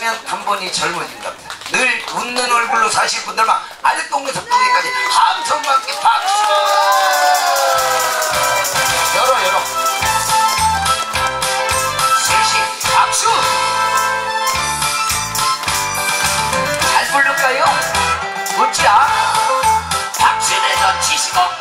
웃으면 단번이 젊어진답니다. 늘 웃는 얼굴로 사실 분들만 아랫동네 섭동에까지 함성과 함께 박수! 열어 열어 셋이 박수! 잘 부를까요? 웃자 박수 내서 치시고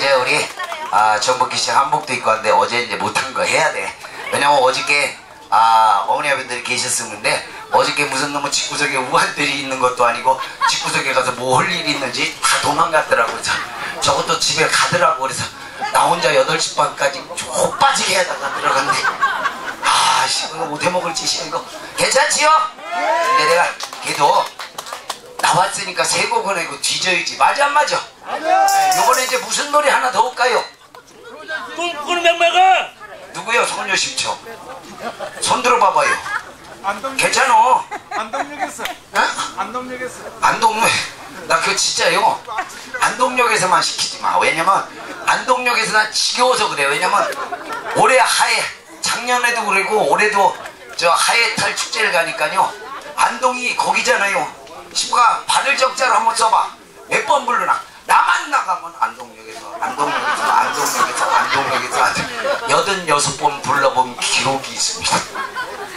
이제 우리 아 정복기 씨 한복도 입고 왔는데 어제 이제 못한 거 해야 돼. 왜냐면 어저께 아 어머니 아버님들이 계셨었는데 어저께 무슨 놈의 집구석에 우한들이 있는 것도 아니고 집구석에 가서 뭐 할 일이 있는지 다 도망갔더라고 그래서 저것도 집에 가더라고 그래서 나 혼자 8시 반까지 쭉 빠지게 하다가 들어갔네 아씨 이거 못해 먹을 짓이야 이거 괜찮지요? 근데 내가 걔도 나왔으니까 세 곡은 이거 뒤져야지 맞아 안 맞아? 네, 요번에 이제 무슨 노래 하나 더 올까요? 꿈꾸는 맹매가 누구요? 소녀 심청. 손 들어봐봐요. 안동 괜찮어 안동역에서 어? 안동역에서 안동역 나 그거 진짜요? 안동역에서만 시키지 마. 왜냐면 안동역에서 난 지겨워서 그래. 왜냐면 올해 하해 작년에도 그리고 올해도 저 하해탈 축제를 가니까요. 안동이 거기잖아요. 시부가 발을 적자로 한번 써봐. 몇 번 부르나 나만 나가면 안동역에서 안동역에서 안동역에서 안동역에서 안동- 여든 여섯 번 불러본 기록이 있습니다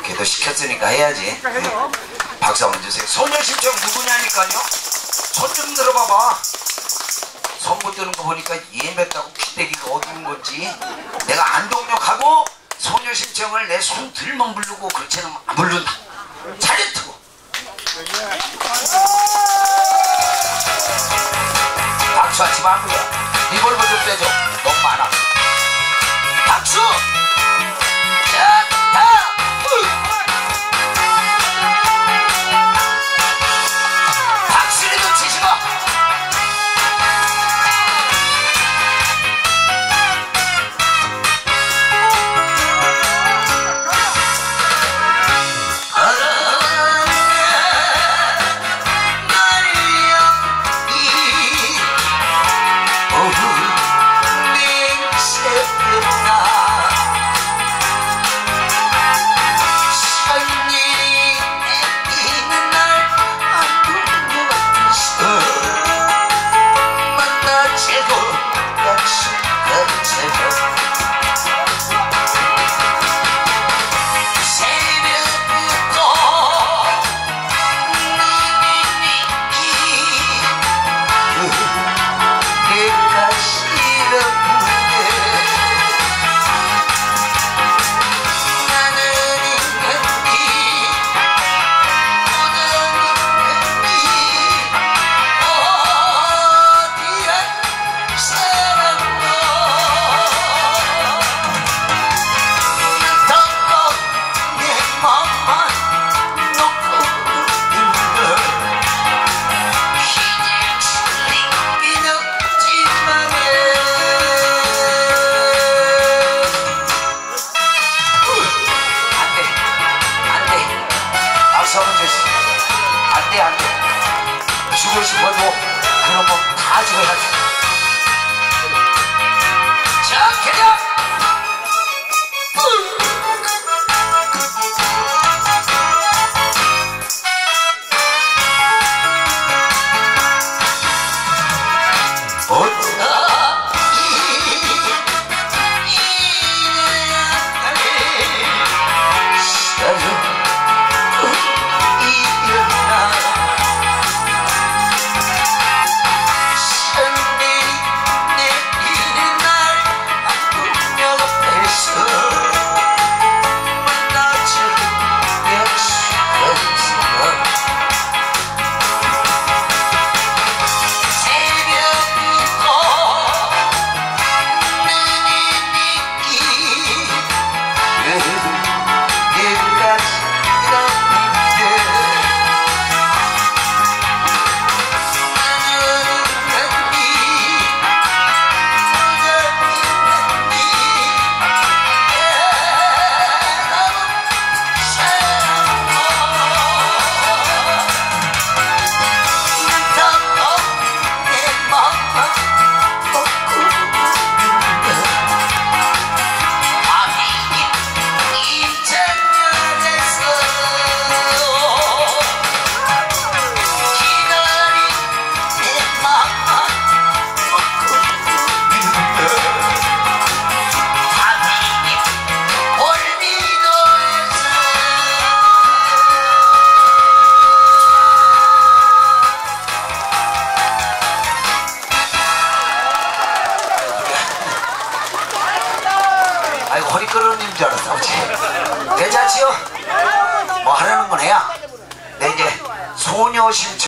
걔도 시켰으니까 해야지. 박수 한번 주세요. 소녀 심청 누구냐니까요? 손 좀 들어봐봐. 손못 드는 거 보니까 예매다고 피대기가 있는 건지. 내가 안동역하고 소녀 심청을 내 손 들만 부르고 그렇지는 안 부른다. 차렷하고. 박수하지 말고요. 리볼버 좀 빼줘. 너무 많아. 뭐다 죽어야지. 자,